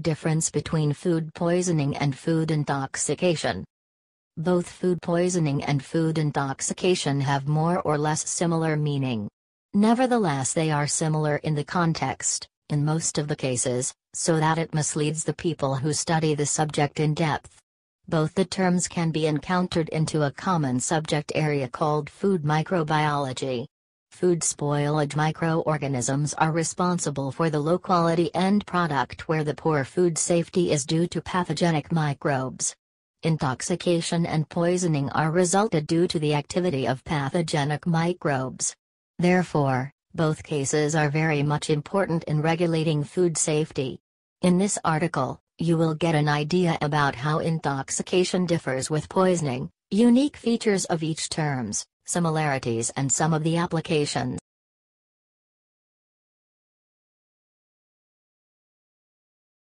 Difference between food poisoning and food intoxication. Both food poisoning and food intoxication have more or less similar meaning. Nevertheless, they are similar in the context, in most of the cases, so that it misleads the people who study the subject in depth. Both the terms can be encountered into a common subject area called food microbiology. Food spoilage microorganisms are responsible for the low quality end product where the poor food safety is due to pathogenic microbes. Intoxication and poisoning are resulted due to the activity of pathogenic microbes. Therefore, both cases are very much important in regulating food safety. In this article, you will get an idea about how intoxication differs with poisoning, unique features of each terms, similarities and some of the applications.